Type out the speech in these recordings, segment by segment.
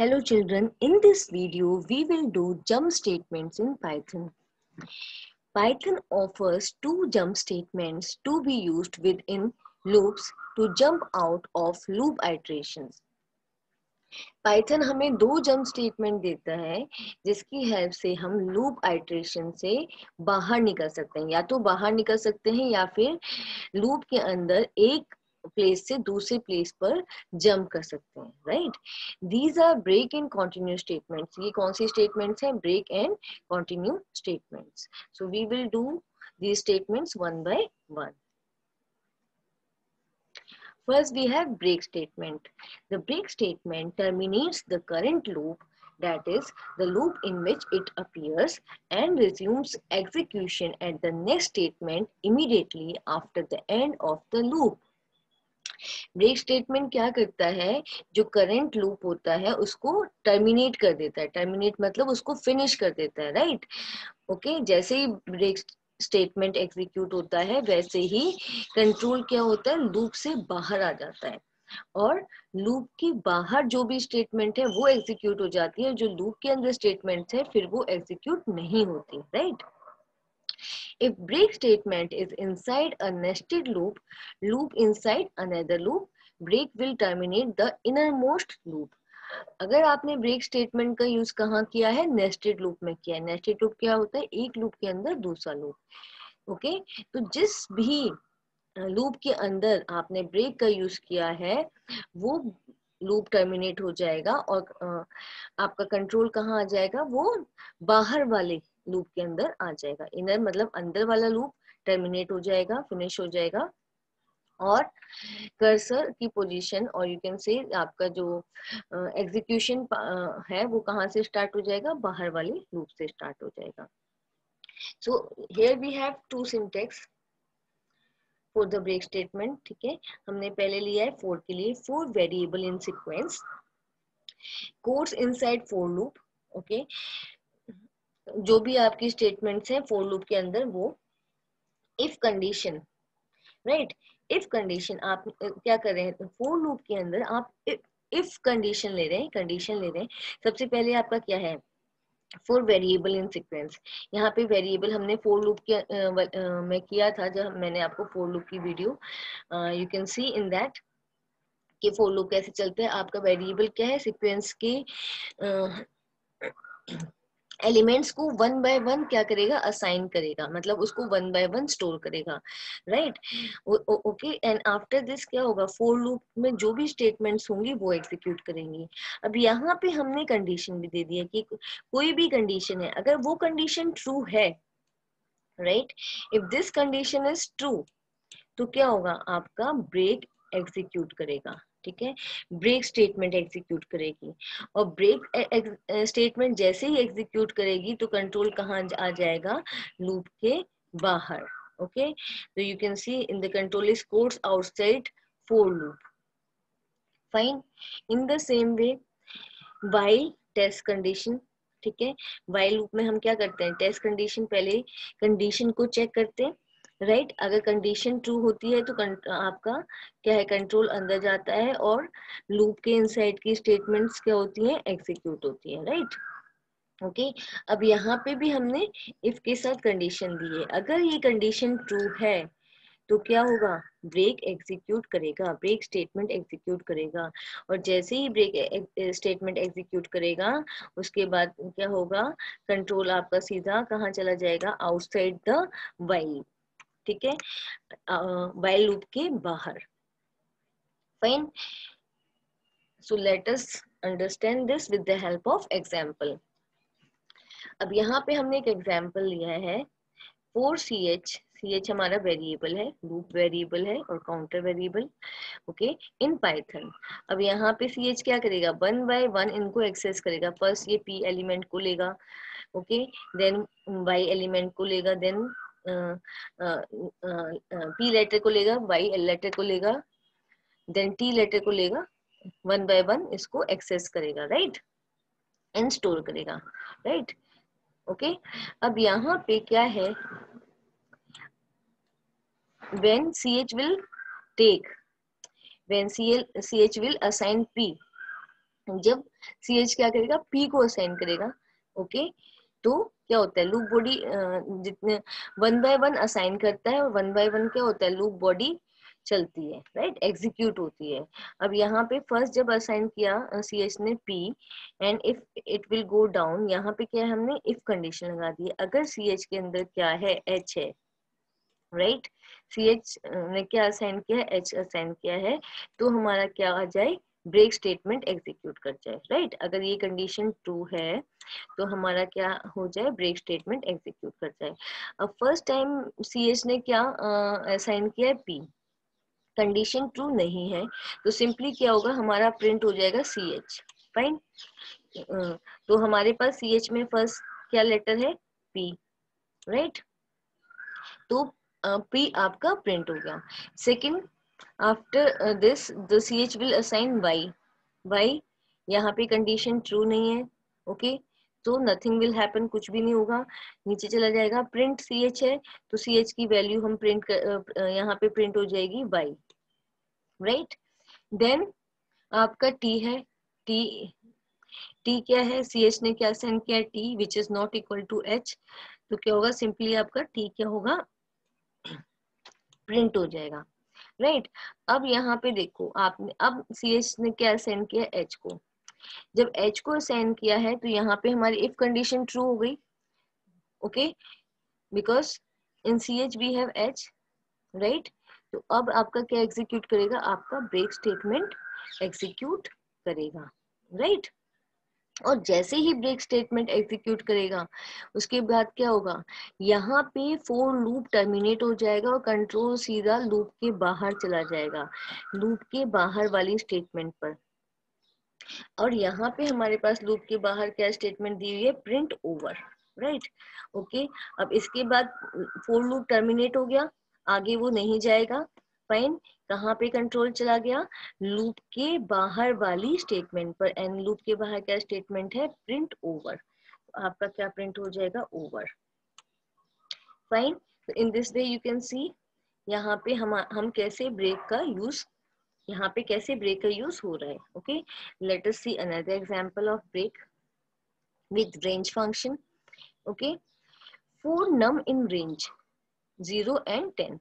Hello children, in this video we will do jump statements in Python. Python offers two jump statements to be used within loops to jump out of loop iterations. Python हमें दो jump statement देता है जिसकी help से हम loop iteration से बाहर निकल सकते हैं या तो बाहर निकल सकते हैं या फिर लूप के अंदर एक प्लेस से दूसरे प्लेस पर जंप कर सकते हैं right these are break and continue statements ये कौन सी स्टेटमेंट्स हैं break and continue statements so we will do these statements one by one. First, we have break statement. The break statement terminates the current loop, that is, the loop in which it appears and resumes execution at the next statement immediately after the end of the loop. Break statement क्या करता है जो current loop होता है, उसको terminate कर देता है टर्मिनेट मतलब उसको फिनिश कर देता है, राइट? Okay okay? जैसे ही ब्रेक स्टेटमेंट एग्जीक्यूट होता है, वैसे ही कंट्रोल क्या होता है लूप से बाहर आ जाता है और लूप के बाहर जो भी स्टेटमेंट है, वो एग्जीक्यूट हो जाती है जो लूप के अंदर स्टेटमेंट है, फिर वो एग्जीक्यूट नहीं होती, right right? If break statement is inside a nested loop, loop inside another loop, break will terminate the innermost loop. अगर आपने ब्रेक स्टेटमेंट का यूज़ कहाँ किया है? नेस्टेड लूप में किया है। नेस्टेड लूप क्या होता है? एक लूप के अंदर दूसरा लूप ओके तो जिस भी लूप के अंदर आपने ब्रेक का यूज़ किया है वो लूप टर्मिनेट हो जाएगा और आपका कंट्रोल कहाँ आ जाएगा? वो बाहर वाले लूप के अंदर आ जाएगा। इनर मतलब अंदर वाला लूप टर्मिनेट हो जाएगा फिनिश हो जाएगा। और कर्सर की पोजीशन और यू कैन से आपका जो एग्जीक्यूशन uh, है वो कहाँ से स्टार्ट हो जाएगा? बाहर वाले लूप से स्टार्ट हो जाएगा। So here we have two syntax for the break statement ठीक है? हमने पहले लिया है फोर के लिए। For variable in sequence codes inside for loop okay जो भी आपकी स्टेटमेंट्स हैं फोर लूप के अंदर वो if condition right if condition आप क्या कर रहे हैं? फोर लूप के अंदर आप इफ़ कंडीशन ले रहे हैं कंडीशन ले रहे हैं। सबसे पहले आपका क्या है? फोर वेरिएबल इन सीक्वेंस यहाँ पे वेरिएबल हमने फोर लूप के में किया था जब मैंने आपको फोर लूप की video you can see in that कि फोर लूप कैसे चलते हैं आपका वेरिएबल क्या है? सिक्वेंस के uh, एलिमेंट्स को वन बाय वन क्या करेगा? असाइन करेगा। मतलब उसको वन बाय वन स्टोर करेगा। Right okay and after this क्या होगा? फोर लूप में जो भी स्टेटमेंट्स होंगी, वो एग्जीक्यूट करेंगी। अब यहाँ पे हमने कंडीशन भी दे दिया कि कोई भी कंडीशन है। अगर वो कंडीशन ट्रू है right if this condition is true तो क्या होगा? आपका ब्रेक एग्जीक्यूट करेगा। ठीक है? ब्रेक स्टेटमेंट एग्जीक्यूट करेगी। और ब्रेक स्टेटमेंट जैसे ही एग्जीक्यूट करेगी तो कंट्रोल कहाँ आ जाएगा? लूप के बाहर ओके तो you can see in the control is course outside for loop fine in the same way while test condition ठीक है? वाइल लूप में हम क्या करते हैं? टेस्ट कंडीशन पहले कंडीशन को चेक करते हैं। Right right? अगर कंडीशन ट्रू होती है तो आपका क्या है कंट्रोल अंदर जाता है और लूप के इनसाइड की स्टेटमेंट्स क्या होती हैं एग्जीक्यूट होती हैं राइट ओके okay? अब यहाँ पे भी हमने इफ़ के साथ कंडीशन दी है। अगर ये कंडीशन ट्रू है तो क्या होगा? ब्रेक एग्जीक्यूट करेगा। ब्रेक स्टेटमेंट एग्जीक्यूट करेगा। और जैसे ही ब्रेक स्टेटमेंट एग्जीक्यूट करेगा, उसके बाद क्या होगा? कंट्रोल आपका सीधा कहाँ चला जाएगा? आउटसाइड द वाइल ठीक है? वाइल लूप के बाहर। Fine so let us understand this with the help of example अब यहाँ पे हमने एक एग्जांपल लिया है। For C H C H हमारा वेरिएबल है लूप वेरिएबल है और counter variable okay in Python अब यहाँ पे सी एच क्या करेगा? वन बाय वन इनको एक्सेस करेगा। फ़र्स्ट ये पी एलिमेंट को लेगा ओके देन वाई एलिमेंट को लेगा देन पी लेटर को लेगा वाई एल लेटर को लेगा देन टी लेटर को लेगा वन बाय वन इसको एक्सेस करेगा राइट एंड स्टोर करेगा राइट ओके अब यहाँ पे क्या है? When ch will take, when cl ch will assign p, जब सी एच क्या करेगा? पी को असाइन करेगा ओके okay? तो क्या होता है? लूप बॉडी जितने वन बाय वन असाइन करता है वन बाय वन क्या होता है? लूप बॉडी चलती है राइट right? एग्जीक्यूट होती है। अब यहाँ पे फ़र्स्ट जब असाइन किया सी एच ने P and if it will go down यहाँ पे क्या है हमने? इफ़ कंडीशन लगा दी अगर सी एच के अंदर क्या है? एच है राइट सी एच ने क्या असाइन किया? एच असाइन किया है। तो हमारा क्या आ जाए? ब्रेक स्टेटमेंट एग्जीक्यूट कर जाए राइट right? अगर ये कंडीशन ट्रू है तो हमारा क्या हो जाए? ब्रेक स्टेटमेंट एग्जीक्यूट कर जाए। अब फ़र्स्ट टाइम सी एच ने क्या असाइन किया है? पी कंडीशन ट्रू नहीं है तो सिंपली क्या होगा? हमारा प्रिंट हो जाएगा सी एच फाइन तो हमारे पास सी एच में फ़र्स्ट क्या लेटर है? P right right? तो पी uh, आपका प्रिंट हो गया। Second after this the C H will assign Y Y यहाँ पे कंडीशन ट्रू नहीं है ओके okay? तो नथिंग विल हैपन कुछ भी नहीं होगा, नीचे चला जाएगा प्रिंट सी एच है तो सी एच की वैल्यू हम प्रिंट कर यहाँ पे प्रिंट हो जाएगी बाई राइट देन आपका टी है टी टी क्या है? सी एच ने क्या सेंड किया? T which is not equal to H तो क्या होगा? सिंपली आपका टी क्या होगा? प्रिंट हो जाएगा। राइट? अब यहाँ पे देखो, आपने, अब सी एच ने क्या सेंड किया? एच को। जब एच को असाइन किया है तो यहाँ पे हमारी इफ़ कंडीशन ट्रू हो गई। Okay because in C H we have H right तो अब आपका क्या एग्जीक्यूट करेगा? आपका ब्रेक स्टेटमेंट एग्जीक्यूट करेगा। Right right? और जैसे ही ब्रेक स्टेटमेंट एग्जीक्यूट करेगा, उसके बाद क्या होगा? यहाँ पे फोर लूप टर्मिनेट हो जाएगा और कंट्रोल सीधा लूप के बाहर चला जाएगा लूप के बाहर वाली स्टेटमेंट पर। और यहाँ पे हमारे पास लूप के बाहर क्या स्टेटमेंट दी हुई है? प्रिंट ओवर राइट ओके अब इसके बाद फोर लूप टर्मिनेट हो गया, आगे वो नहीं जाएगा फाइन कहाँ पे कंट्रोल चला गया? लूप के बाहर वाली स्टेटमेंट पर। एंड लूप के बाहर क्या स्टेटमेंट है? प्रिंट ओवर तो आपका क्या प्रिंट हो जाएगा? Over fine in this way you can see यहाँ पे हम हम कैसे ब्रेक का यूज़ यहाँ पे कैसे ब्रेक का यूज़ हो रहा है। Okay let us see another example of break with range function okay for num in range zero and ten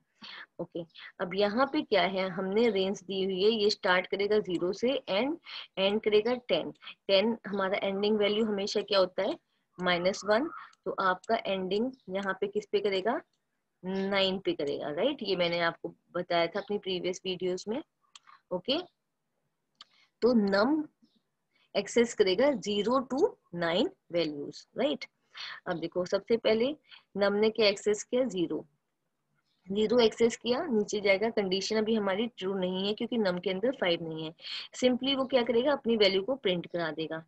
okay अब यहाँ पे क्या है? हमने रेंज दी हुई है, ये स्टार्ट करेगा ज़ीरो से एंड एंड करेगा टेन टेन हमारा एंडिंग वैल्यू हमेशा क्या होता है? माइनस वन तो आपका एंडिंग यहाँ पे किस पे करेगा? नाइन पे करेगा राइट ये मैंने आपको बताया था अपनी प्रीवियस वीडियोस में. ओके तो नम एक्सेस करेगा zero to nine values right अब देखो, सबसे पहले नम ने क्या एक्सेस किया? ज़ीरो ज़ीरो एक्सेस किया, नीचे जाएगा कंडीशन अभी हमारी ट्रू नहीं है क्योंकि नम के अंदर फाइव नहीं है। सिंपली वो क्या करेगा, अपनी वैल्यू को प्रिंट करा देगा।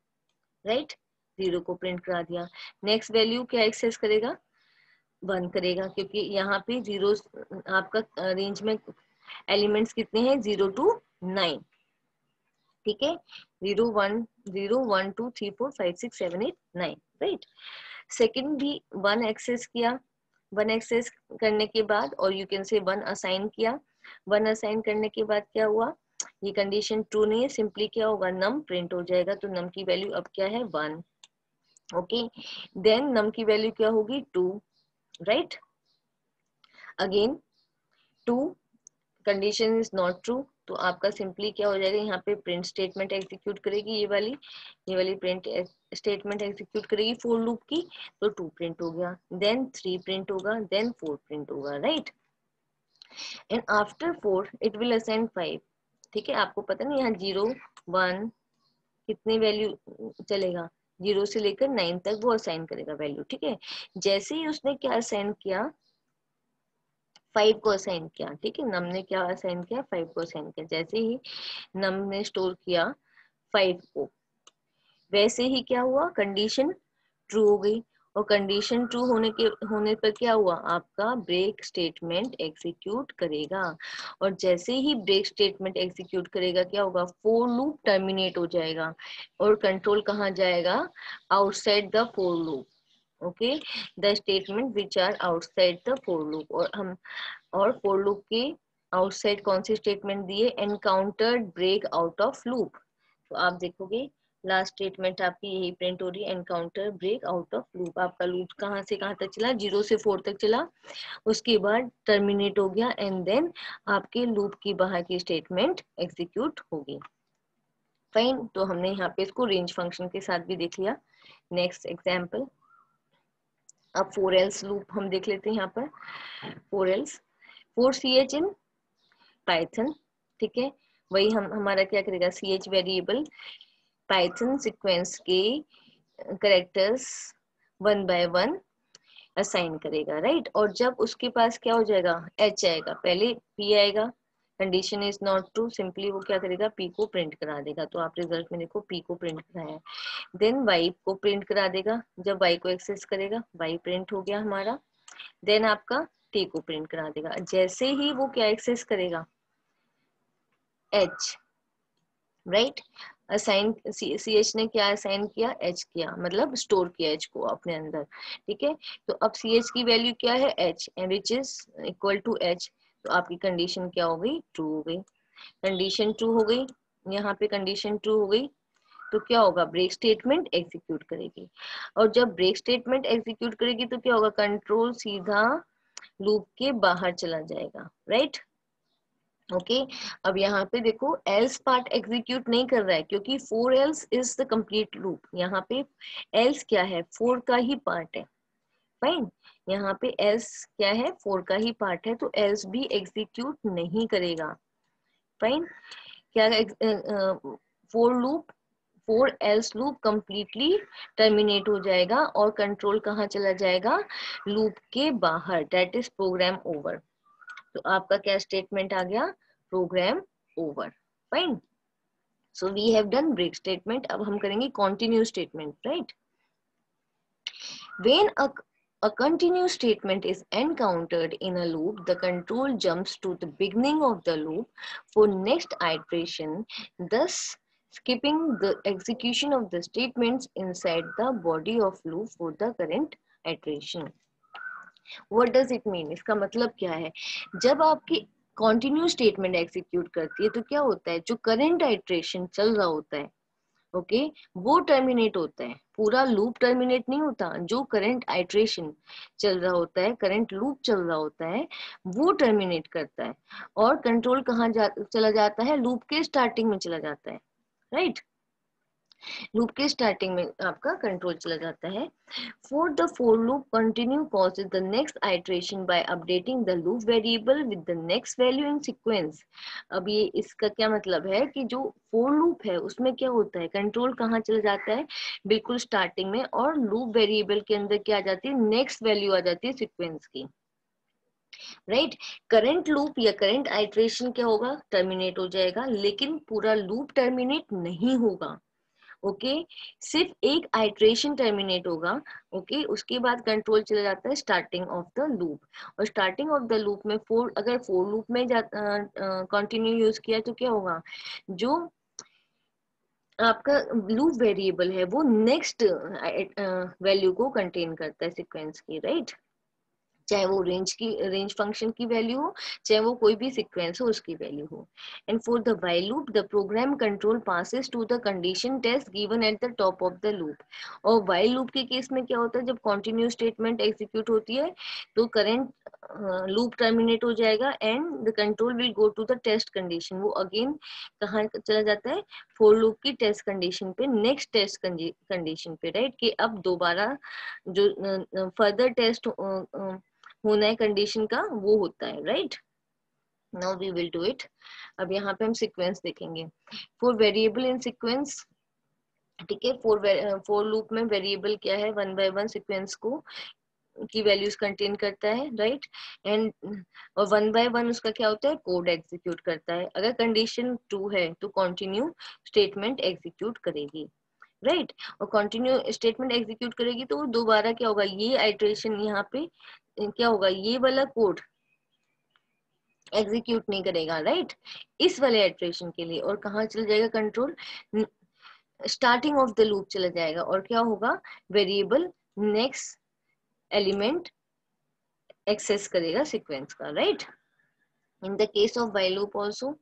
राइट ज़ीरो को प्रिंट करा दिया। नेक्स्ट वैल्यू क्या एक्सेस करेगा? वन करेगा, क्योंकि यहाँ पे ज़ीरो आपका रेंज में एलिमेंट्स कितने हैं? ज़ीरो टू नाइन ठीक है? Zero one zero one two three four five six seven eight nine right second भी वन एक्सेस किया। वन एक्सेस करने के बाद, और you can say one assign किया। वन असाइन करने के बाद क्या हुआ? ये कंडीशन ट्रू नहीं है सिंपली क्या होगा? नम प्रिंट हो जाएगा तो नम की वैल्यू अब क्या है? वन ओके देन नम की वैल्यू क्या होगी? Two right again two condition is not true तो आपका सिंपली क्या हो जाएगा, यहाँ पे प्रिंट स्टेटमेंट एग्जीक्यूट करेगी ये वाली ये वाली प्रिंट स्टेटमेंट एग्जीक्यूट करेगी फोर लूप की तो टू प्रिंट हो गया देन थ्री प्रिंट होगा देन फोर प्रिंट होगा right and after four it will ascend five ठीक है, आपको पता नहीं, यहाँ ज़ीरो वन कितनी वैल्यू चलेगा? ज़ीरो से लेकर नाइन तक वो असाइन करेगा वैल्यू ठीक है? जैसे ही उसने क्या असाइन किया फाइव को असाइन किया, ठीक है? नम ने क्या असाइन किया? फाइव को असाइन किया। जैसे ही नम ने स्टोर किया फाइव को, वैसे ही क्या हुआ? कंडीशन ट्रू हो गई। और कंडीशन ट्रू होने के, होने पर क्या हुआ? आपका ब्रेक स्टेटमेंट एग्जीक्यूट करेगा। और जैसे ही ब्रेक स्टेटमेंट एग्जीक्यूट करेगा, क्या होगा? फोर लूप टर्मिनेट हो जाएगा। और कंट्रोल कहाँ जाएगा? Outside the for loop okay? The statement which are outside the for loop. और हम, और फोर लूप के आउटसाइड कौन सी स्टेटमेंट दिए? Encountered break out of loop. तो आप देखोगे, लास्ट स्टेटमेंट आपकी यही प्रिंट हो रही है, encounter break out of loop. आपका लूप कहाँ से कहाँ तक चला? ज़ीरो से फोर तक चला। उसके बाद टर्मिनेट हो गया एंड देन आपके लूप की बाहर की स्टेटमेंट एग्जीक्यूट होगी फाइन तो हमने यहाँ पे इसको रेंज फ़ंक्शन के साथ भी देख लिया। नेक्स्ट एग्ज़ाम्पल अब फोर एल्स लूप हम देख लेते हैं यहाँ पर। For else for C H in Python ठीक है? वही हम, हमारा क्या करेगा? C H variable Python sequence के characters one by one assign करेगा राइट और जब उसके पास क्या हो जाएगा? एच आएगा। पहले पी आएगा condition is not true simply वो क्या करेगा? पी को प्रिंट करा देगा। तो आप रिज़ल्ट में देखो पी को प्रिंट कराया देन वाई को प्रिंट करा देगा। जब वाई को एक्सेस करेगा वाई प्रिंट हो गया हमारा। देन आपका टी को प्रिंट करा देगा। जैसे ही वो क्या एक्सेस करेगा? H right assign C H ने क्या असाइन किया? एच किया। मतलब स्टोर किया एच को अपने अंदर। ठीक है? तो अब सी एच की वैल्यू क्या है? H and which is equal to H तो आपकी कंडीशन क्या हो गई? ट्रू हो गई। कंडीशन ट्रू हो गई। यहाँ पे कंडीशन ट्रू हो गई। तो क्या होगा? ब्रेक स्टेटमेंट एग्जीक्यूट करेगी। और जब ब्रेक स्टेटमेंट एग्जीक्यूट करेगी तो क्या होगा? कंट्रोल सीधा लूप के बाहर चला जाएगा। राइट? Okay okay? अब यहाँ पे देखो एल्स पार्ट एग्जीक्यूट नहीं कर रहा है, क्योंकि for else is the complete loop यहाँ पे एल्स क्या है? फोर का ही पार्ट है। फाइन यहाँ पे एल्स क्या है? फोर का ही पार्ट है तो एल्स भी एग्जीक्यूट नहीं करेगा। फाइन क्या for loop for else loop completely terminate हो जाएगा और कंट्रोल कहाँ चला जाएगा? लूप के बाहर. डेट इज़ प्रोग्राम ओवर तो आपका क्या स्टेटमेंट आ गया? Program over fine so we have done break statement अब हम करेंगे continue statement right when A continuous statement is encountered in a loop. The control jumps to the beginning of the loop for next iteration, thus skipping the execution of the statements inside the body of loop for the current iteration. What does it mean इसका मतलब क्या है जब आपकी continue statement execute करती है तो क्या होता है जो करेंट आइट्रेशन चल रहा होता है ओके? वो टर्मिनेट होता है। पूरा लूप टर्मिनेट नहीं होता। जो करंट आइट्रेशन चल रहा होता है करंट लूप चल रहा होता है वो टर्मिनेट करता है। और कंट्रोल कहाँ जा, चला जाता है? लूप के स्टार्टिंग में चला जाता है। Right right? लूप के स्टार्टिंग में आपका कंट्रोल चला जाता है। For the for loop continue causes the next iteration by updating the loop variable with the next value in sequence अब ये इसका क्या मतलब है कि जो फोर लूप है, उसमें क्या होता है? कंट्रोल कहाँ चला जाता है? बिल्कुल स्टार्टिंग में और लूप वेरिएबल के अंदर क्या आ जाती है? नेक्स्ट वैल्यू आ जाती है सिक्वेंस की। राइट करंट लूप या करंट आइट्रेशन क्या होगा? टर्मिनेट हो जाएगा, लेकिन पूरा लूप टर्मिनेट नहीं होगा। ओके? सिर्फ़ एक आइट्रेशन टर्मिनेट होगा, ओके? उसके बाद कंट्रोल चला जाता है स्टार्टिंग ऑफ़ द लूप और स्टार्टिंग ऑफ़ द लूप में फोर अगर फोर लूप में कंटिन्यू यूज़ किया तो क्या होगा? जो आपका लूप वेरिएबल है, वो नेक्स्ट वैल्यू को कंटेन करता है सिक्वेंस की राइट right? चाहे वो रेंज की रेंज फ़ंक्शन की वैल्यू हो, चाहे वो कोई भी सिक्वेंस हो, उसकी वैल्यू हो। And for the while loop the program control passes to the condition test given at the top of the loop और वाइल लूप के केस में क्या होता है, जब कॉन्टिन्यू स्टेटमेंट एग्जीक्यूट होती है तो करेंट लूप टर्मिनेट हो जाएगा and the control will go to the test condition वो अगेन कहा चला जाता है? फोर लूप की टेस्ट कंडीशन पे नेक्स्ट टेस्ट कंडीशन पे राइट कि अब दोबारा जो फर्दर टेस्ट होना है कंडीशन का, वो होता है right now we will do it अब यहाँ पे हम सीक्वेंस देखेंगे। फॉर वेरिएबल इन सीक्वेंस ठीक है? फोर फोर लूप में वेरिएबल क्या है? वन बाय वन सीक्वेंस को, की वैल्यूज़ कंटेन करता है राइट एंड और वन बाय वन उसका क्या होता है? कोड एग्जीक्यूट करता है। अगर कंडीशन टू है तो कंटिन्यू स्टेटमेंट एग्जीक्यूट करेगी राइट right? और कंटिन्यू स्टेटमेंट एग्जीक्यूट करेगी तो दोबारा क्या होगा? ये आइट्रेशन यहाँ पे क्या होगा, ये वाला कोड एग्जीक्यूट नहीं करेगा राइट इस वाले एट्रेशन के लिए। और कहा चल जाएगा control starting of the loop चला जाएगा। और क्या होगा? वेरिएबल नेक्स्ट एलिमेंट एक्सेस करेगा सीक्वेंस का right in the case of by loop also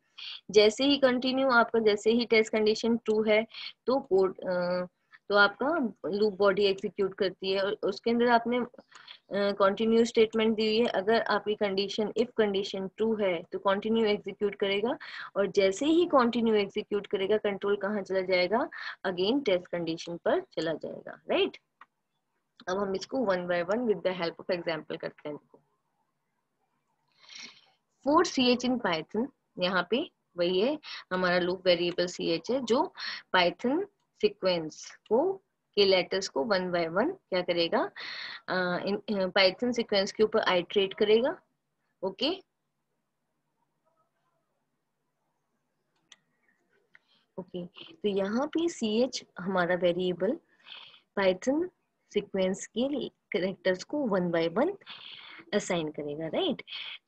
जैसे ही कंटिन्यू आपका जैसे ही टेस्ट कंडीशन ट्रू है तो कोड तो आपका लूप बॉडी एग्जीक्यूट करती है और उसके अंदर आपने कंटिन्यू स्टेटमेंट दी हुई है। अगर आपकी कंडीशन इफ़ कंडीशन ट्रू है तो कंटिन्यू एग्जीक्यूट करेगा और जैसे ही कंटिन्यू एग्जीक्यूट करेगा कंट्रोल कहाँ चला जाएगा? अगेन टेस्ट कंडीशन पर चला जाएगा राइट right? अब हम इसको one by one with the help of example करते हैं। For C H in Python यहाँ पे वही है, हमारा लूप वेरिएबल सी एच है, जो पाइथन सीक्वेंस को, के लेटर्स को वन बाय वन क्या करेगा? पाइथन सीक्वेंस के ऊपर आइट्रेट करेगा ओके ओके तो यहाँ पे सी एच हमारा वेरिएबल पाइथन सीक्वेंस के करेक्टर्स को वन बाय वन असाइन करेगा राइट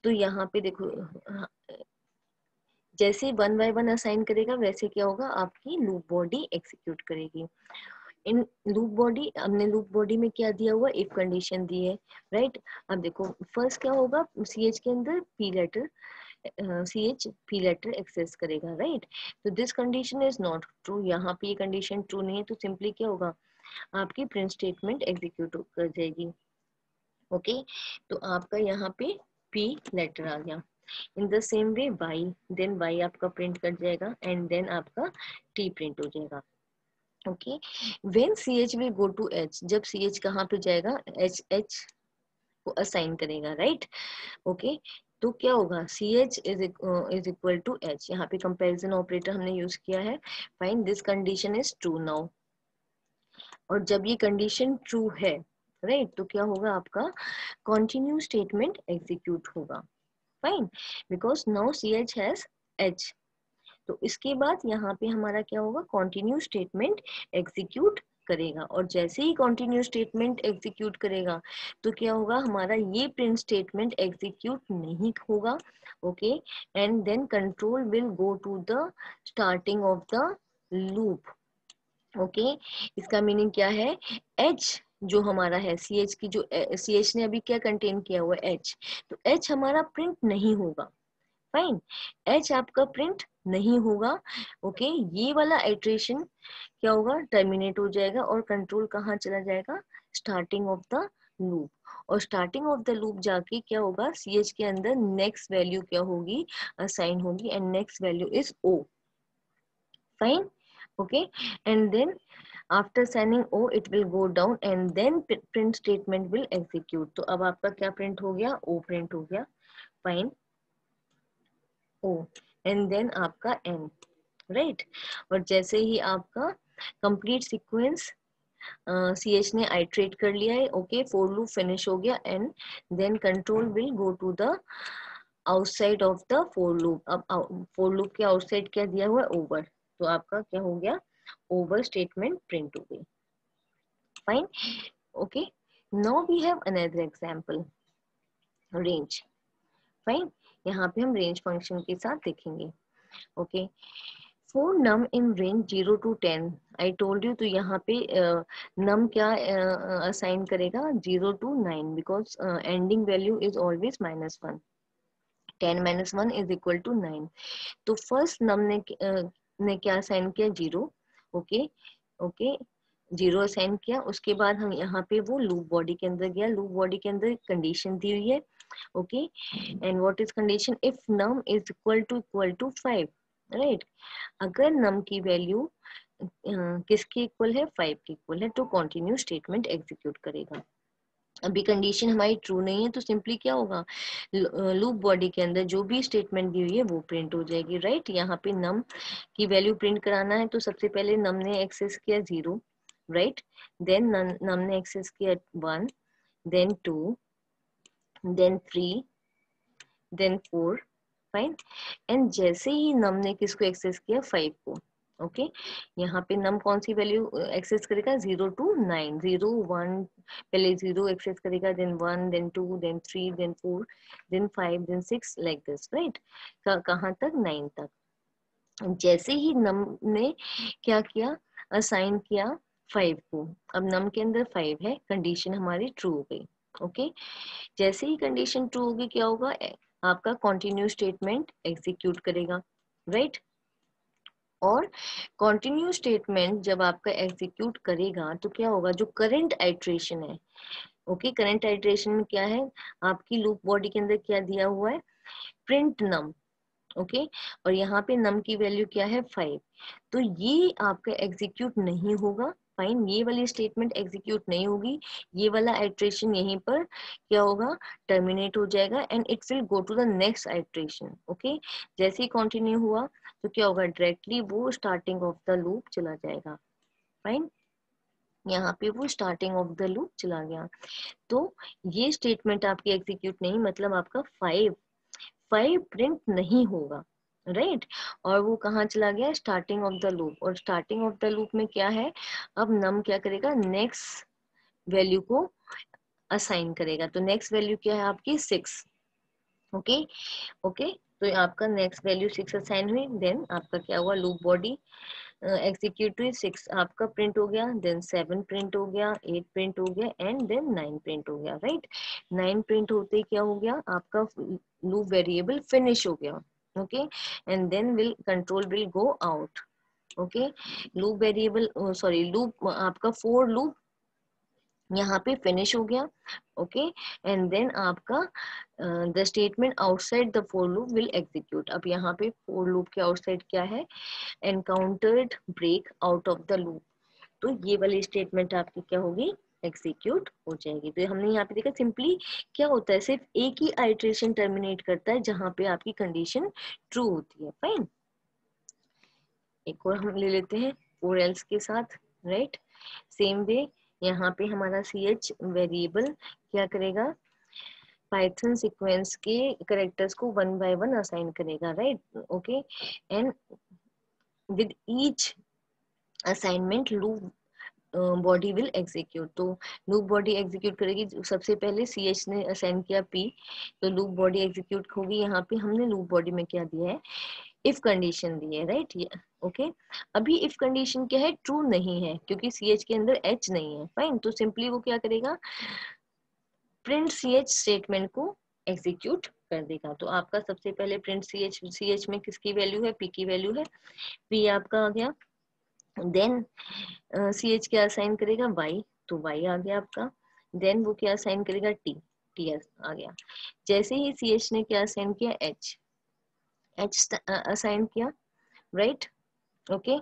तो यहाँ पे देखो जैसे वन बाय वन असाइन करेगा, वैसे क्या होगा, आपकी लूप बॉडी एक्सिक्यूट करेगी। इन लूप बॉडी हमने लूप बॉडी में क्या दिया हुआ? इफ़ कंडीशन दी है राइट अब देखो फ़र्स्ट क्या होगा? सी एच के अंदर P letter C H P letter access करेगा राइट तो this condition is not true यहाँ पे ये कंडीशन ट्रू नहीं है तो सिंपली क्या होगा? आपकी प्रिंट स्टेटमेंट एग्जीक्यूट कर जाएगी। Okay okay? तो आपका यहाँ पे पी लेटर आ गया। In the same way Y then Y आपका प्रिंट कर जाएगा? एंड देन आपका टी प्रिंट हो जाएगा। Okay when C H will go to H जब सी एच कहाँ पे जाएगा? एच एच को असाइन करेगा राइट right? Okay okay? तो क्या होगा? C H is is equal to H यहाँ पे कंपेरिजन ऑपरेटर हमने यूज़ किया है। Fine this condition is true now और जब ये कंडीशन ट्रू है राइट right? तो क्या होगा आपका? कॉन्टिन्यू स्टेटमेंट एग्जीक्यूट होगा। Fine because now C H has H तो इसके बाद यहाँ पे हमारा क्या होगा? कॉन्टिन्यू स्टेटमेंट एग्जीक्यूट करेगा। और जैसे ही कॉन्टिन्यू स्टेटमेंट एग्जीक्यूट करेगा तो क्या होगा? हमारा ये प्रिंट स्टेटमेंट एग्जीक्यूट नहीं होगा। Okay and then control will go to the starting of the loop okay इसका मीनिंग क्या है? एच जो हमारा है सी एच की जो सी एच ने अभी क्या कंटेन किया हुआ है एच तो एच हमारा प्रिंट नहीं होगा। फाइन एच आपका प्रिंट नहीं होगा। ओके ये वाला एट्रेशन क्या होगा? टर्मिनेट हो जाएगा और कंट्रोल कहाँ चला जाएगा? स्टार्टिंग ऑफ़ द लूप और स्टार्टिंग ऑफ़ द लूप जाके क्या होगा? सी एच के अंदर नेक्स्ट वैल्यू क्या होगी? असाइन होगी and next value is O fine okay and then after signing o it will go down and then print statement will execute. तो अब आपका क्या print हो गया? O print हो गया. Fine. O. And then आपका n. Right? और जैसे ही आपका complete sequence सी एच ने आइट्रेट कर लिया है ओके फोर लूप फिनिश हो गया and then control will go to the outside of the for loop अब फोर लूप के आउटसाइड क्या दिया हुआ है? ओवर तो आपका क्या हो गया? Over statement print to be. Fine. Okay. Now we have another example. Range. Fine. यहाँ पे हम range function के साथ देखेंगे. Okay. For num in range 0 to 10, I told you तो यहाँ पे uh, num क्या uh, assign करेगा 0 to 9 because uh, ending value is always minus 1. 10 minus 1 is equal to 9. तो first num ने, uh, ने क्या assign किया 0 ओके ओके, ज़ीरो असाइन किया, उसके बाद हम यहाँ पे वो लूप बॉडी के अंदर गया लूप बॉडी के अंदर कंडीशन दी हुई है, okay and what is condition if num is equal to equal to five right अगर नम की वैल्यू किसके इक्वल है? फाइव के इक्वल है तो कंटिन्यू स्टेटमेंट एग्जीक्यूट करेगा। अभी कंडीशन हमारी ट्रू नहीं है तो सिंपली क्या होगा? लूप बॉडी के अंदर जो भी स्टेटमेंट दी हुई है, वो प्रिंट हो जाएगी राइट यहाँ पे नम की वैल्यू प्रिंट कराना है तो सबसे पहले नम ने एक्सेस किया ज़ीरो राइट देन नम ने एक्सेस किया one then two then three then four fine and जैसे ही नम ने किसको एक्सेस किया? फाइव को। ओके? यहाँ पे नम कौन सी वैल्यू एक्सेस करेगा? Zero to nine zero one पहले ज़ीरो एक्सेस करेगा then one then two then three then four then five then six like this right कहाँ तक? नाइन तक। जैसे ही नम ने क्या किया? असाइन किया फाइव को। अब नम के अंदर फाइव है। कंडीशन हमारी ट्रू हो गई। ओके? जैसे ही कंडीशन ट्रू होगी क्या होगा? आपका कॉन्टिन्यू स्टेटमेंट एग्जीक्यूट करेगा। Right right? और कॉन्टिन्यू स्टेटमेंट जब आपका एग्जीक्यूट करेगा तो क्या होगा? जो करंट आइट्रेशन है ओके करंट आइट्रेशन में क्या है? आपकी लूप बॉडी के अंदर क्या दिया हुआ है? Print num okay okay? और यहाँ पे नम की वैल्यू क्या है? फाइव तो ये आपका एग्जीक्यूट नहीं होगा फाइन ये वाली स्टेटमेंट एग्जीक्यूट नहीं होगी। ये वाला आइट्रेशन यहीं पर क्या होगा? टर्मिनेट हो जाएगा and it will go to the next iteration okay जैसे ही कंटिन्यू हुआ तो क्या होगा? डायरेक्टली वो स्टार्टिंग ऑफ़ द लूप चला जाएगा। फाइन यहाँ पे वो स्टार्टिंग ऑफ़ द लूप चला गया। तो ये स्टेटमेंट आपकी एग्जीक्यूट नहीं मतलब आपका फाइव फाइव प्रिंट नहीं होगा। Right right? और वो कहाँ चला गया? स्टार्टिंग ऑफ़ द लूप और स्टार्टिंग ऑफ़ द लूप में क्या है? अब नम क्या करेगा? नेक्स्ट वैल्यू को असाइन करेगा। तो नेक्स्ट वैल्यू क्या है आपकी? सिक्स ओके ओके तो आपका नेक्स्ट वैल्यू सिक्स असाइन हुई। देन आपका क्या हुआ? लूप बॉडी एग्जीक्यूटिव सिक्स आपका प्रिंट हो गया। देन सेवन प्रिंट हो गया। एट प्रिंट हो गया। एंड देन नाइन प्रिंट हो गया। राइट नाइन प्रिंट होते क्या हो गया? आपका लूप वेरिएबल फिनिश हो गया। Okay? And then will control will go out. Okay? Loop variable oh, sorry loop आपका for loop यहाँ पे फिनिश हो गया। ओके एंड देन आपका the statement outside the for loop will execute अब यहाँ पे फोर लूप के आउटसाइड क्या है? Encountered break out of the loop तो ये वाली स्टेटमेंट आपकी क्या होगी? एग्जीक्यूट हो जाएगी। तो हमने यहाँ पे देखा सिंपली क्या होता है? सिर्फ़ एक ही आइट्रेशन टर्मिनेट करता है जहाँ पे आपकी कंडीशन ट्रू होती है। फाइन एक और हम ले लेते हैं फोर एल्स के साथ राइट सेम वे यहाँ पे हमारा सी एच वेरिएबल क्या करेगा? पाइथन सीक्वेंस के करेक्टर्स को वन बाय वन असाइन करेगा right okay and with each assignment loop body will execute तो लूप बॉडी एग्जीक्यूट करेगी। सबसे पहले सी एच ने असाइन किया पी तो लूप बॉडी एग्जीक्यूट होगी। यहाँ पे हमने लूप बॉडी में क्या दिया है? इफ़ कंडीशन दी है राइट ओके okay? अभी इफ़ कंडीशन क्या है? ट्रू नहीं है, क्योंकि सी एच के अंदर एच नहीं है। फाइन तो सिंपली वो क्या करेगा? प्रिंट सी एच स्टेटमेंट को एग्जीक्यूट कर देगा। तो आपका सबसे पहले print C H C H में किसकी वैल्यू है? पी की वैल्यू है। पी आपका आ गया। देन सी एच क्या असाइन करेगा? वाई तो वाई आ गया आपका. देन वो क्या असाइन करेगा? टी टी आ गया. जैसे ही सी एच ने क्या असाइन किया? एच एच असाइन किया. Right okay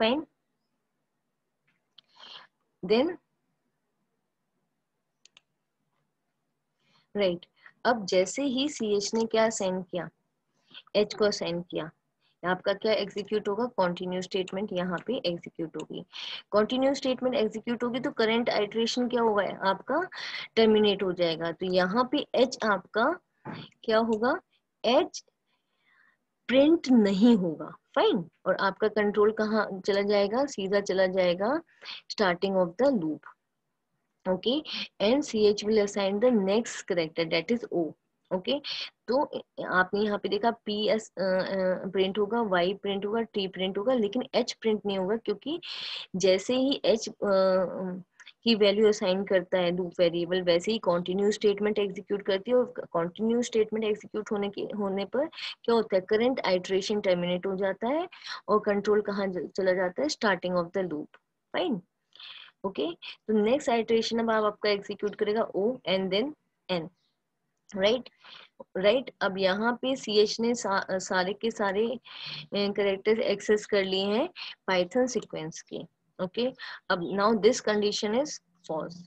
fine then right अब जैसे ही सी एच ने क्या असाइन किया? एच को असाइन किया. आपका क्या एग्जीक्यूट होगा? कॉन्टिन्यू स्टेटमेंट यहाँ पे एग्जीक्यूट होगी। कॉन्टिन्यू स्टेटमेंट एग्जीक्यूट होगी तो करंट आइट्रेशन क्या होगा? आपका टर्मिनेट हो जाएगा। तो यहाँ पे एच आपका क्या होगा? एच प्रिंट नहीं होगा। फाइन और आपका कंट्रोल कहाँ चला जाएगा? सीधा चला जाएगा starting of the loop okay and C H will assign the next character that is O okay? तो आपने यहाँ पे देखा पी एस प्रिंट होगा वाई प्रिंट होगा टी प्रिंट होगा, लेकिन एच प्रिंट नहीं होगा क्योंकि जैसे ही एच की वैल्यू असाइन करता है लूप वेरिएबल वैसे ही कंटिन्यू स्टेटमेंट एग्जीक्यूट करती है और कंटिन्यू स्टेटमेंट एग्जीक्यूट होने के, होने पर क्या होता है? करंट आइट्रेशन टर्मिनेट हो जाता है और कंट्रोल कहाँ चला जाता है? Starting of the loop fine okay? तो नेक्स्ट आइट्रेशन अब आप, आपका एग्जीक्यूट करेगा O and then N right right अब यहाँ पे सी एच ने सा, सारे के सारे करेक्टर एक्सेस कर लिए हैं पाइथन सीक्वेंस के ओके अब now this condition is false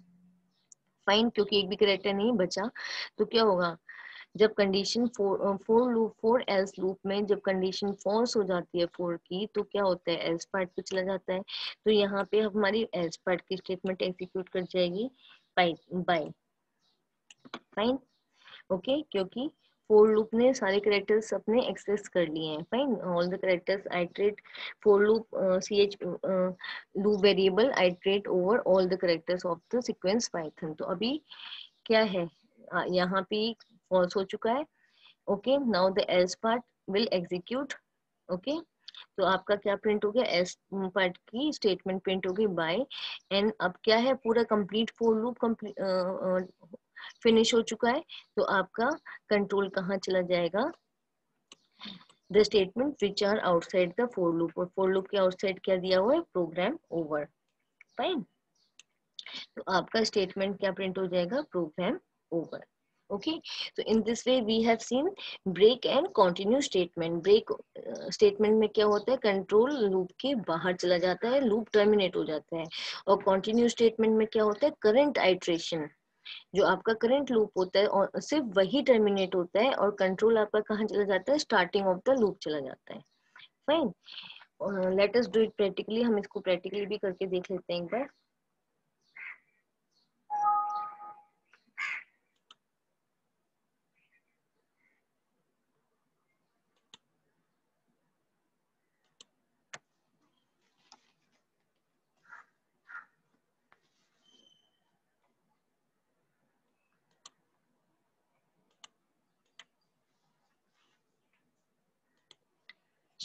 fine क्योंकि एक भी करेक्टर नहीं बचा तो क्या होगा? जब condition for loop for else loop में जब कंडीशन फॉल्स हो जाती है फोर की तो क्या होता है? एल्स पार्ट पे चला जाता है। तो यहाँ पे हमारी एल्स पार्ट की स्टेटमेंट एग्जीक्यूट कर जाएगी बाय बाय फाइन ओके? क्योंकि फोर लूप ने सारे करेक्टर्स अपने एक्सेस कर लिए हैं। Fine all the characters iterate for loop C H loop variable iterate over all the characters of the sequence Python तो अभी क्या है? यहाँ पे फॉल्स हो चुका है। Okay now the else part will execute okay तो आपका क्या प्रिंट हो गया? एस पार्ट की स्टेटमेंट प्रिंट होगी बाय एंड अब क्या है? पूरा कंप्लीट फोर लूप फिनिश हो चुका है तो आपका कंट्रोल कहाँ चला जाएगा? The statement which are outside the for loop और फोर लूप के आउटसाइड क्या दिया हुआ है? प्रोग्राम ओवर फाइन तो आपका स्टेटमेंट क्या प्रिंट हो जाएगा? Program over so in this way we have seen break and continue statement. Break uh, statement में क्या होता है? कंट्रोल लूप के बाहर चला जाता है लूप टर्मिनेट हो जाता है। और कंटिन्यू स्टेटमेंट में क्या होता है? करंट आइट्रेशन जो आपका करंट लूप होता है और सिर्फ़ वही टर्मिनेट होता है और कंट्रोल आपका कहाँ चला जाता है? स्टार्टिंग ऑफ़ द लूप चला जाता है। Fine let us do it practically हम इसको प्रैक्टिकली भी करके देख लेते हैं एक बार।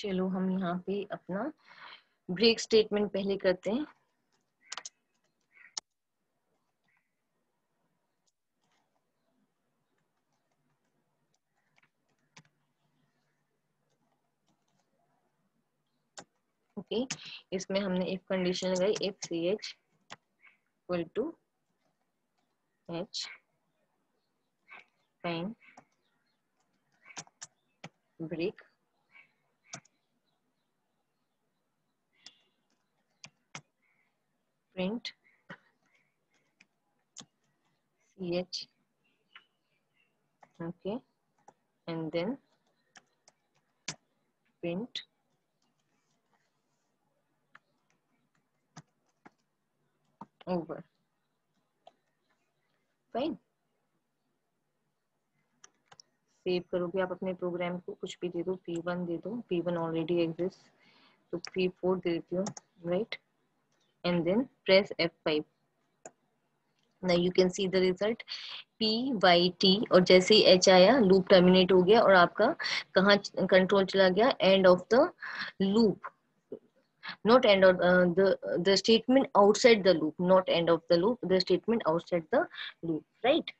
चलो हम यहाँ पे अपना ब्रेक स्टेटमेंट पहले करते हैं। ओके okay, इसमें हमने इफ़ कंडीशन लगाई if C H equal to H fine break print. Ch okay. And then print. Over. Fine save करोगे आप अपने प्रोग्राम को, कुछ भी दे दो p1 दे दो। P1 ऑलरेडी एग्जिस्ट तो p4 दे देती हूँ right right? And then press F5 now you can see the result P Y T और जैसे ही H आया लूप टर्मिनेट हो गया और आपका कहाँ कंट्रोल चला गया end of the loop not end of uh, the the statement outside the loop not end of the loop the statement outside the loop right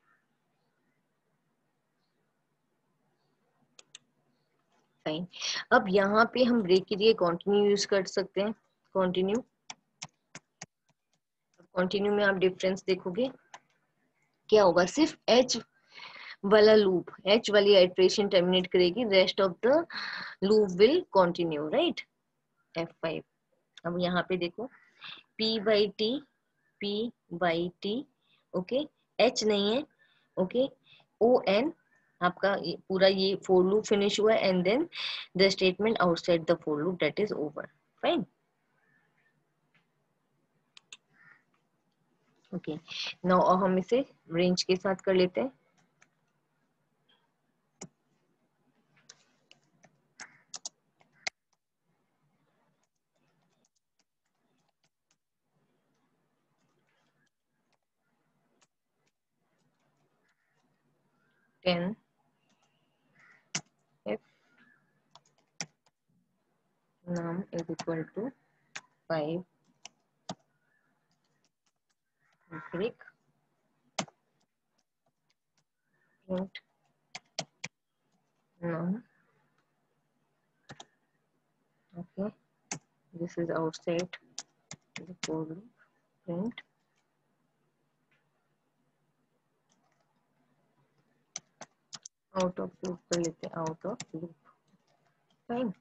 fine अब यहाँ पे हम ब्रेक के लिए कंटिन्यू यूज़ कर सकते हैं कंटिन्यू कंटिन्यू में आप डिफरेंस देखोगे, क्या होगा? सिर्फ़ एच वाला लूप एच वाली आइट्रेशन टर्मिनेट करेगी rest of the loop will continue right F five अब यहाँ पे देखो P by T P by T okay H नहीं है ओके ओ एन आपका पूरा ये फोर लूप फिनिश हुआ and then the statement outside the for loop that is over fine okay नौ और हम इसे रेंज के साथ कर लेते हैं. Ten if num is equal to 5 click print none okay this is outside the for loop print out of loop कर लेते हैं out of loop fine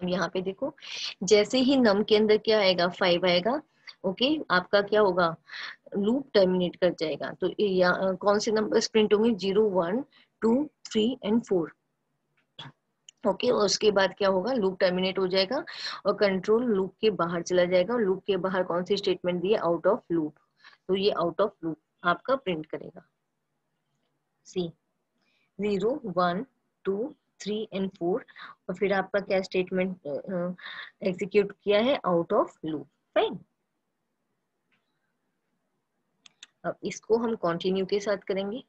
अब यहाँ पे देखो जैसे ही नम के अंदर क्या आएगा फाइव आएगा ओके? okay, आपका क्या होगा? लूप टर्मिनेट कर जाएगा। तो या, कौन से नंबर स्प्रिंट होंगे? Zero one two three and four. Okay? और उसके बाद क्या होगा? लूप टर्मिनेट हो जाएगा और कंट्रोल लूप के बाहर चला जाएगा। और लूप के बाहर कौन सी स्टेटमेंट दी है? आउट ऑफ़ लूप तो ये आउट ऑफ़ लूप आपका प्रिंट करेगा। C zero one two three and four और फिर आपका क्या स्टेटमेंट एग्जीक्यूट किया है? आउट ऑफ़ लूप फाइन अब इसको हम कंटिन्यू के साथ करेंगे।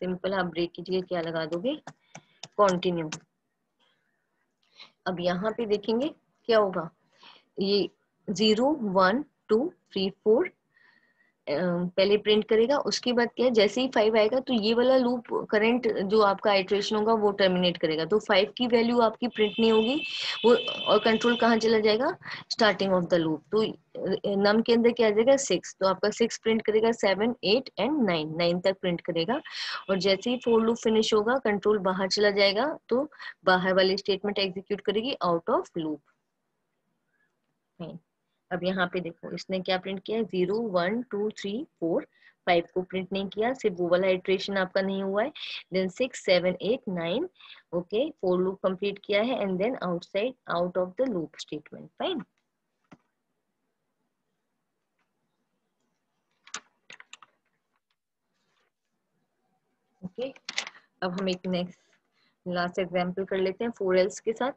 सिंपल आप ब्रेक कीजिए, क्या लगा दोगे? कंटिन्यू अब यहाँ पे देखेंगे, क्या होगा? ये zero one two three four पहले प्रिंट करेगा, उसके बाद क्या है, जैसे ही फाइव आएगा तो ये वाला लूप करंट जो आपका आइट्रेशन होगा, वो टर्मिनेट करेगा। तो फाइव की वैल्यू आपकी प्रिंट नहीं होगी, वो और कंट्रोल कहाँ चला जाएगा? स्टार्टिंग ऑफ़ द लूप तो नम के अंदर क्या आ जाएगा? सिक्स तो आपका सिक्स प्रिंट करेगा seven eight and nine nine तक प्रिंट करेगा। और जैसे ही फोर लूप फिनिश होगा कंट्रोल बाहर चला जाएगा तो बाहर वाली स्टेटमेंट एग्जीक्यूट करेगी आउट ऑफ़ लूप अब यहाँ पे देखो, इसने क्या प्रिंट किया zero one two three four five को प्रिंट नहीं किया, सिर्फ़ वो वाला इटरेशन आपका नहीं हुआ है। Then six seven eight nine okay for loop complete किया है and then outside out of the loop statement fine okay अब हम एक नेक्स्ट लास्ट एग्जांपल कर लेते हैं फोर एल्स के साथ.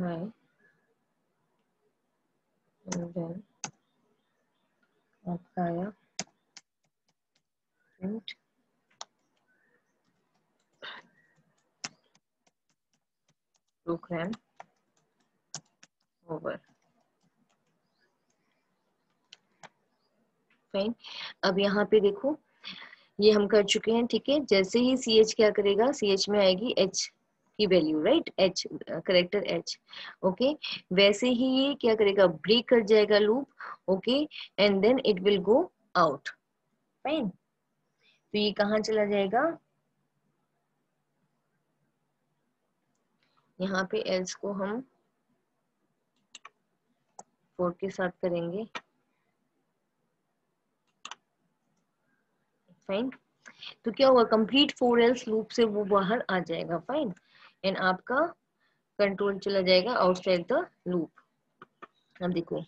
Right. And then apply print program over. Fine अब यहाँ पे देखो, ये हम कर चुके हैं, ठीक है? जैसे ही सी एच क्या करेगा? सी एच में आएगी एच की value right H character H okay वैसे ही ये क्या करेगा? ब्रेक कर जाएगा loop okay and then it will go out fine तो ये कहा चला जाएगा? यहाँ पे एल्स को हम फोर के साथ करेंगे फाइन तो क्या होगा कंप्लीट फोर एल्स लूप से वो बाहर आ जाएगा फाइन एंड आपका कंट्रोल चला जाएगा आउटसाइड द लूप अब देखो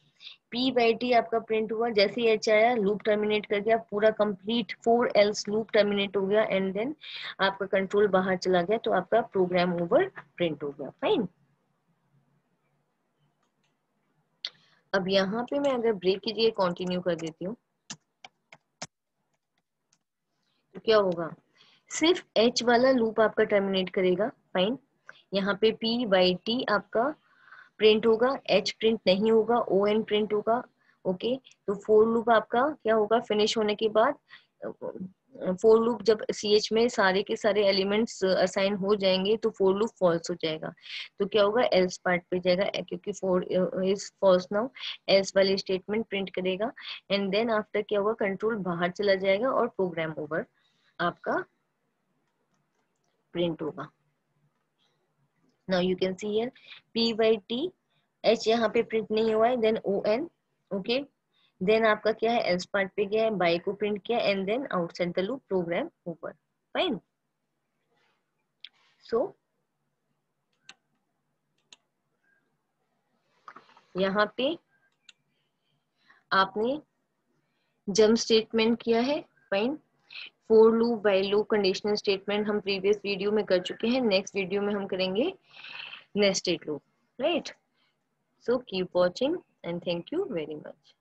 पी बाई टी आपका प्रिंट हुआ, जैसे ही एच आया लूप टर्मिनेट कर गया पूरा complete for else loop terminate हो गया एंड देन आपका कंट्रोल बाहर चला गया तो आपका प्रोग्राम ओवर प्रिंट हो गया फाइन अब यहाँ पे मैं अगर ब्रेक कीजिए कंटिन्यू कर देती हूँ। तो क्या होगा? सिर्फ़ एच वाला लूप आपका टर्मिनेट करेगा। फाइन यहाँ पे पी बाई टी आपका प्रिंट होगा एच प्रिंट नहीं होगा ओ एन प्रिंट होगा ओके तो फोर लूप आपका क्या होगा? फिनिश होने के बाद फोर लूप जब सी एच में सारे के सारे एलिमेंट्स असाइन हो जाएँगे तो फोर लूप फॉल्स हो जाएगा। तो क्या होगा? एल्स पार्ट पे जाएगा क्योंकि for is false now else वाली स्टेटमेंट प्रिंट करेगा। एंड देन आफ्टर क्या होगा? कंट्रोल बाहर चला जाएगा और प्रोग्राम ओवर आपका प्रिंट होगा। Now you can see here, p by t, h यहाँ पे प्रिंट नहीं हुआ है then O N okay then आपका क्या है? एल्स पार्ट पे गया है बाई को प्रिंट किया and then outside the loop program over fine so यहाँ पे आपने जम स्टेटमेंट किया है fine for loop by loop conditional statement हम प्रीवियस वीडियो में कर चुके हैं नेक्स्ट वीडियो में हम करेंगे nested loop right so keep watching and thank you very much